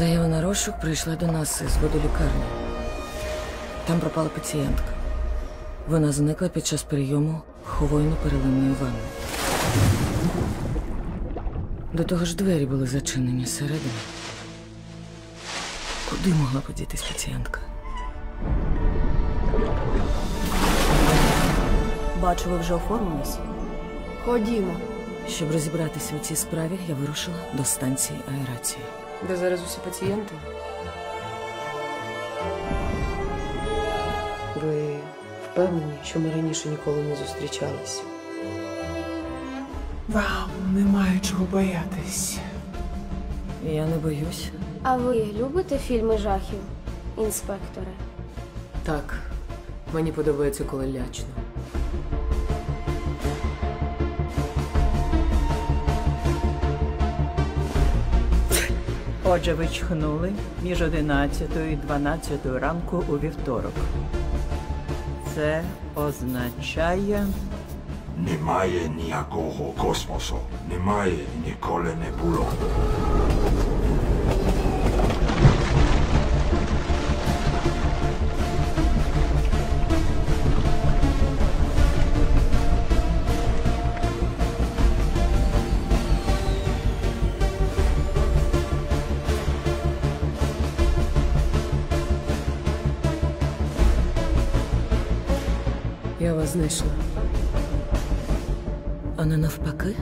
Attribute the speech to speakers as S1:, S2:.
S1: Рошук прийшла до нас із водолікарні. Там пропала пацієнтка. Вона зникла під час прийому хвойно-переливної ванни. До того ж двері були зачинені зсередини. Куди могла подітись пацієнтка?
S2: Бачу, ви вже оформились.
S3: Ходімо.
S1: Щоб розібратися у цій справі, я вирушила до станції аерації.
S3: Де зараз усі пацієнти? Ви впевнені, що ми раніше ніколи не зустрічались?
S4: Вам немає чого боятись.
S1: Я не боюсь.
S5: А ви любите фільми жахів, інспекторе?
S3: Так. Мені подобається, коли лячно.
S6: Отже, ви чхнули між 11 і 12 ранку у вівторок. Це означає.
S7: Немає ніякого космосу. Немає ніколи не було.
S3: Я вас знайшла.
S1: А не навпаки.